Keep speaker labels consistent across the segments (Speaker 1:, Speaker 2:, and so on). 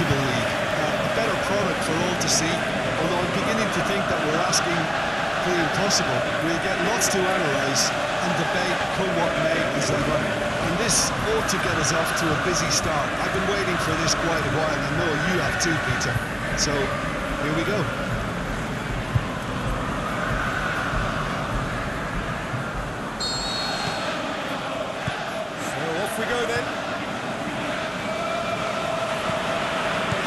Speaker 1: league. Uh, a better product for all to see, although I'm beginning to think that we're asking for the impossible. We'll get lots to analyse and debate, come what may, as ever. And this ought to get us off to a busy start. I've been waiting for this quite a while, and I know you have too, Peter. So, here we go.
Speaker 2: So off we go then.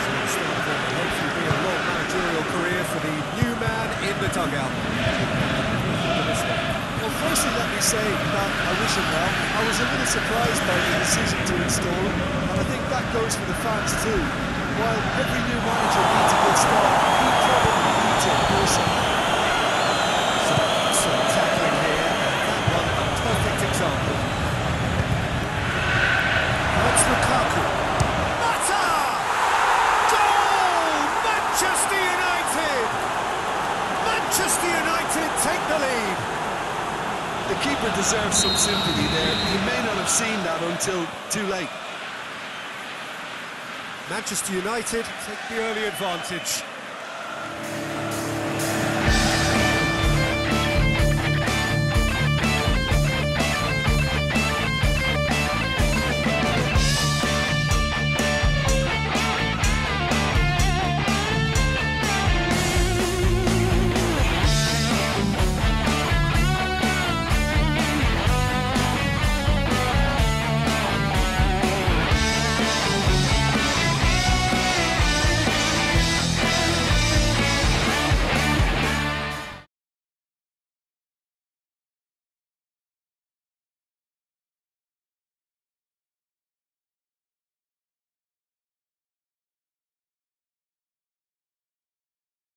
Speaker 2: So the start of what will hopefully be a long managerial career for the new man in the
Speaker 1: Well, firstly, let me say that I wish him well. I was a little surprised by the decision to install him, and I think that goes for the fans too. While every new manager needs a good start, he probably needs it personally.
Speaker 2: Some excellent tackling here, and that one a perfect example. That's Lukaku. Mata! Goal! Manchester United! Manchester United take the lead.
Speaker 1: The keeper deserves some sympathy there. He may not have seen that until too late.
Speaker 2: Manchester United take the early advantage.